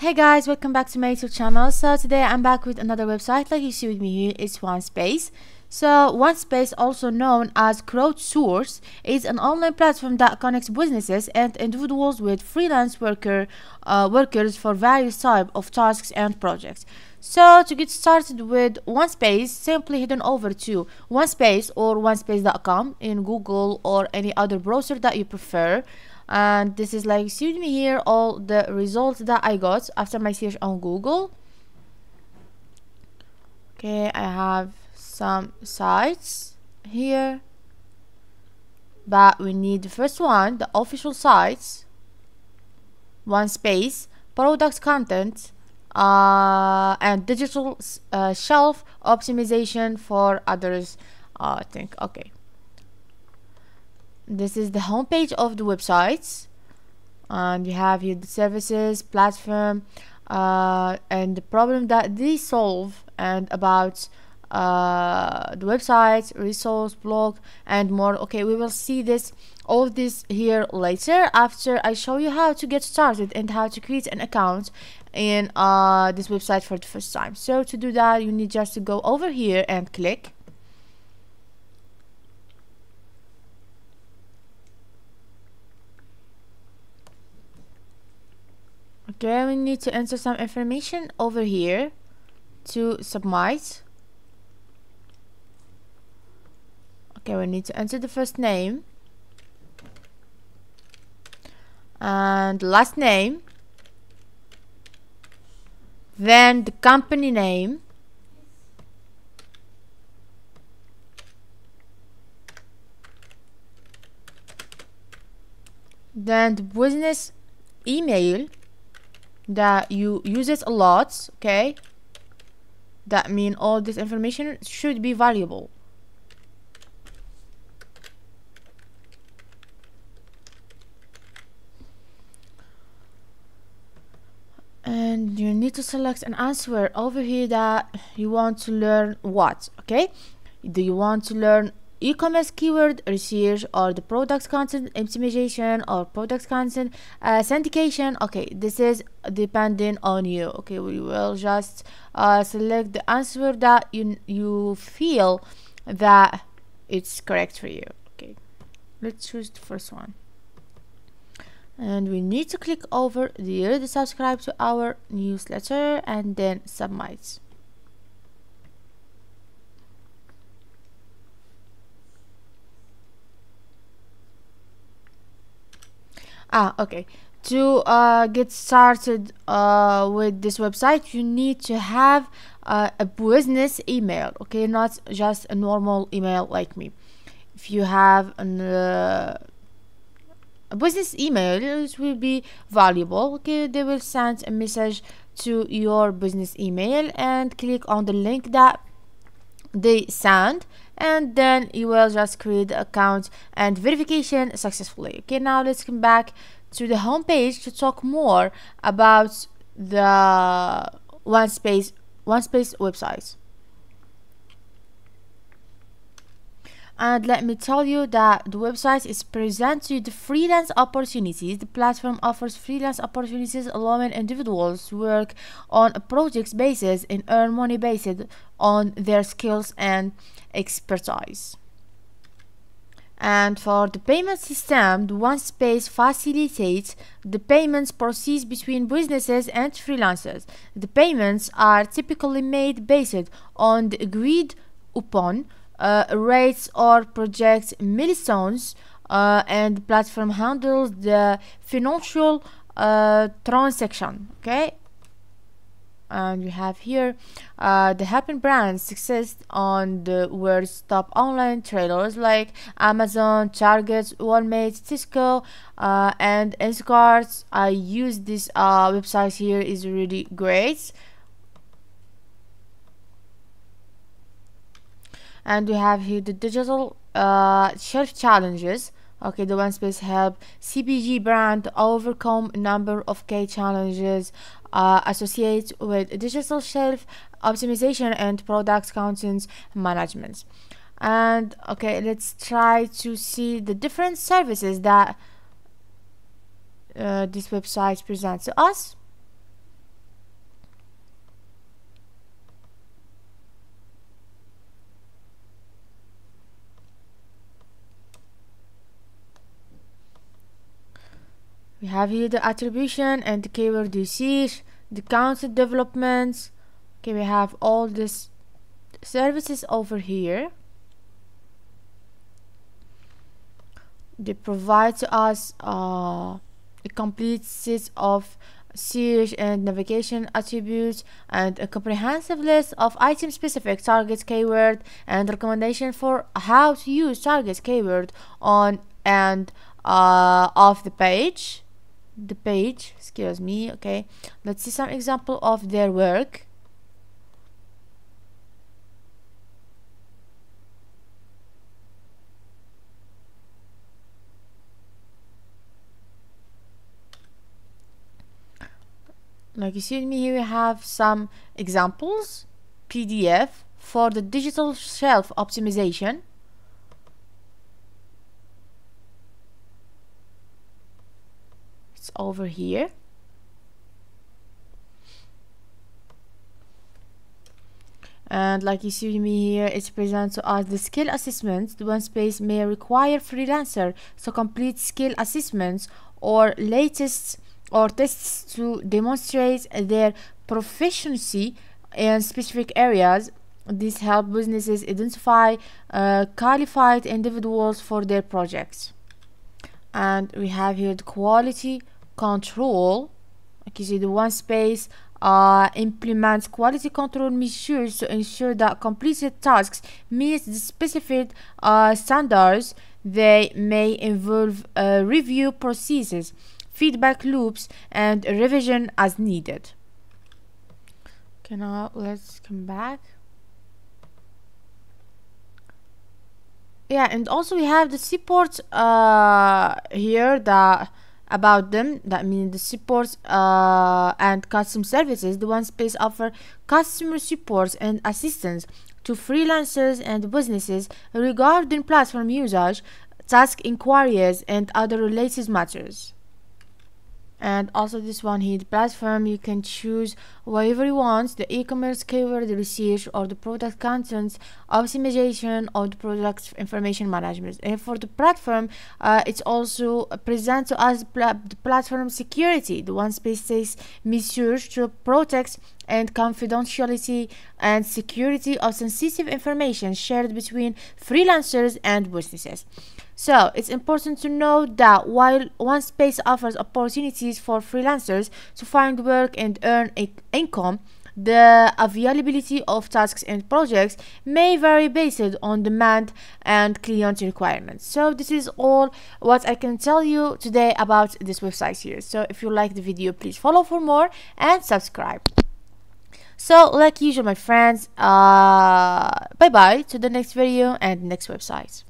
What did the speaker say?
Hey guys, welcome back to my YouTube channel. So today I'm back with another website like you see with me here. It's OneSpace. So OneSpace, also known as Crowdsource, is an online platform that connects businesses and individuals with freelance worker uh, workers for various type of tasks and projects. So to get started with OneSpace, simply head on over to OneSpace or OneSpace.com in Google or any other browser that you prefer and this is like showing me here all the results that I got after my search on Google. Okay I have some sites here. But we need the first one the official sites. One space product content uh, and digital uh, shelf optimization for others uh, I think. Okay this is the homepage of the websites. And you have here the services platform uh, and the problem that they solve and about uh, the websites resource blog and more. Okay we will see this all this here later after I show you how to get started and how to create an account in uh, this website for the first time. So to do that you need just to go over here and click okay we need to enter some information over here to submit. Okay we need to enter the first name. And last name. Then the company name. Then the business email that you use it a lot okay? That mean all this information should be valuable. And you need to select an answer over here that you want to learn what okay? Do you want to learn e-commerce keyword research or the product content optimization or product content uh, syndication okay this is depending on you. Okay we will just uh, select the answer that you you feel that it's correct for you. Okay let's choose the first one. And we need to click over there to subscribe to our newsletter and then submit ah okay. To uh, get started uh, with this website you need to have uh, a business email okay? Not just a normal email like me. If you have an, uh, a business email it will be valuable okay? They will send a message to your business email and click on the link that they send and then you will just create the account and verification successfully. Okay now let's come back to the home page to talk more about the one space one space website and let me tell you that the website is present to the freelance opportunities the platform offers freelance opportunities allowing individuals to work on a project basis and earn money based on their skills and expertise. And for the payment system the one space facilitates the payments process between businesses and freelancers. The payments are typically made based on the agreed upon uh, rates or project milestones uh, and the platform handles the financial uh, transaction okay and you have here uh, the happen brands success on the world's top online trailers like Amazon, Target, Walmart, Cisco, uh, and Instacart. I use this uh, website here is really great and we have here the digital uh, shelf challenges. Okay the one space help cpg brand overcome number of key challenges uh, associated with digital shelf optimization and product content management. And okay let's try to see the different services that uh, this website presents to us we have here the attribution and the keyword usage the content developments. Okay we have all these services over here. They provide to us uh, a complete set of search and navigation attributes and a comprehensive list of item specific target keyword and recommendation for how to use target keyword on and uh, off the page the page excuse me okay. Let's see some example of their work. Like you see me here we have some examples PDF for the digital shelf optimization it's over here. And like you see me here it presents to us the skill assessments the one space may require freelancer to complete skill assessments or latest or tests to demonstrate their proficiency in specific areas. This help businesses identify uh, qualified individuals for their projects. And we have here the quality control like you see the one space uh, implements quality control measures to ensure that completed tasks meet the specific uh, standards. They may involve uh, review processes feedback loops and revision as needed. Okay now let's come back. Yeah and also we have the support uh here that about them that means the support uh, and custom services the one space offer customer support and assistance to freelancers and businesses regarding platform usage task inquiries and other related matters and also this one here the platform you can choose whatever you want the e-commerce keyword research or the product content optimization or the product information management. And for the platform uh, it's also present to us the platform security the one space says measures to protect and confidentiality and security of sensitive information shared between freelancers and businesses so it's important to know that while one space offers opportunities for freelancers to find work and earn income, the availability of tasks and projects may vary based on demand and client requirements. So this is all what I can tell you today about this website here. So if you like the video, please follow for more and subscribe. So like usual, my friends, uh, bye bye to the next video and next website.